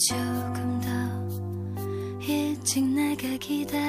조금 더 일찍 나가 기다려지.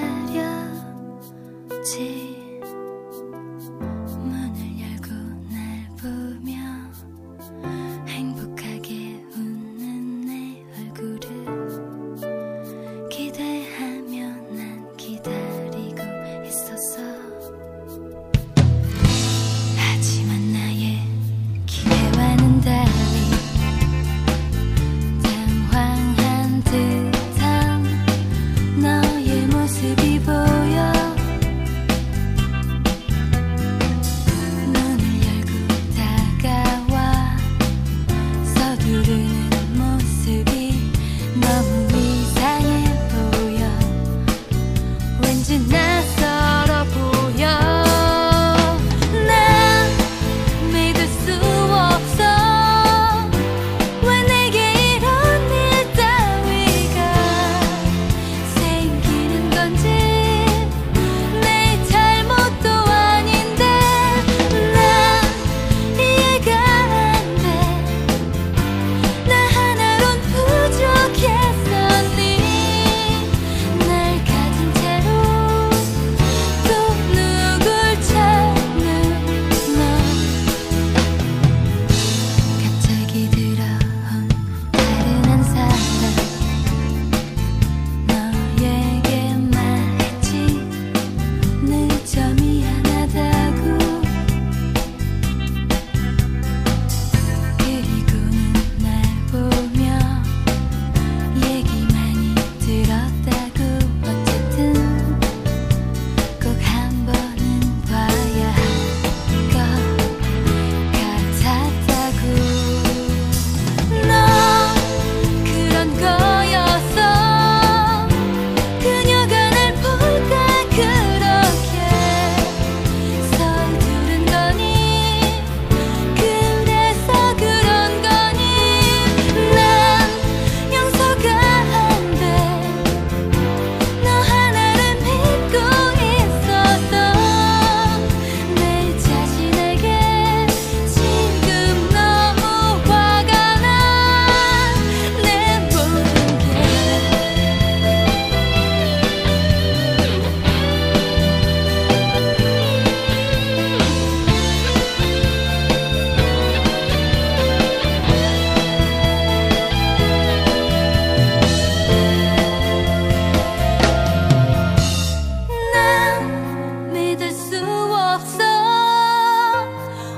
수 없어.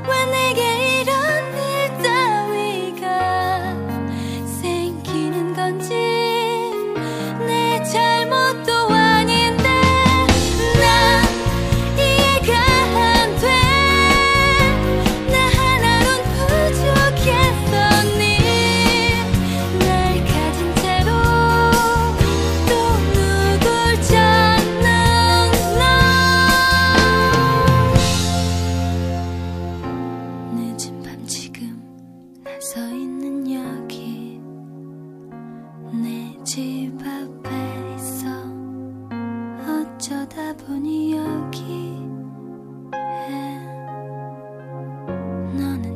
왜 내게 이런 일 따위가 생기는 건지 집 앞에 있어 어쩌다 보니 여기에 너는